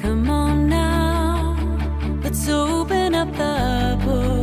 Come on now, let's open up the book.